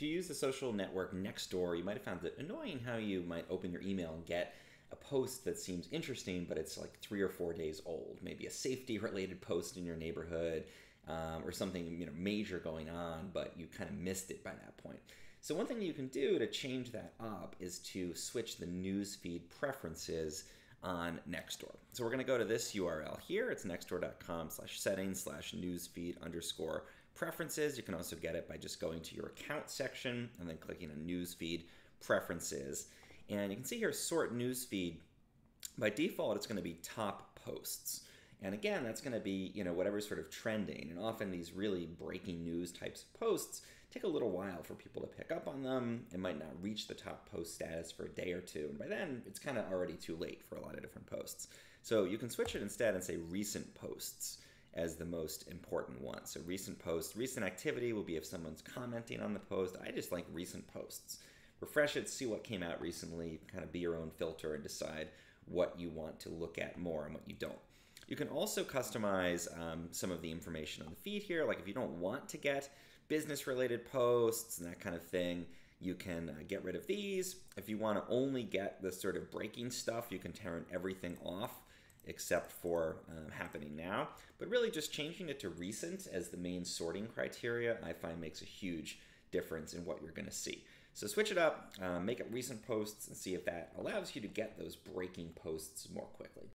If you use the social network Nextdoor, you might have found it annoying how you might open your email and get a post that seems interesting, but it's like three or four days old. Maybe a safety related post in your neighborhood um, or something you know major going on, but you kind of missed it by that point. So one thing you can do to change that up is to switch the newsfeed preferences on Nextdoor. So we're going to go to this URL here. It's nextdoor.com slash settings slash newsfeed underscore preferences. You can also get it by just going to your account section and then clicking on newsfeed preferences. And you can see here sort newsfeed. By default, it's going to be top posts. And again, that's going to be, you know, whatever's sort of trending. And often these really breaking news types of posts take a little while for people to pick up on them. It might not reach the top post status for a day or two. And by then, it's kind of already too late for a lot of different posts. So you can switch it instead and say recent posts as the most important one. So recent posts, recent activity will be if someone's commenting on the post. I just like recent posts. Refresh it, see what came out recently, kind of be your own filter and decide what you want to look at more and what you don't. You can also customize um, some of the information on the feed here. Like if you don't want to get business related posts and that kind of thing, you can uh, get rid of these. If you want to only get the sort of breaking stuff, you can turn everything off except for um, happening now. But really, just changing it to recent as the main sorting criteria, I find makes a huge difference in what you're going to see. So switch it up, uh, make it recent posts, and see if that allows you to get those breaking posts more quickly.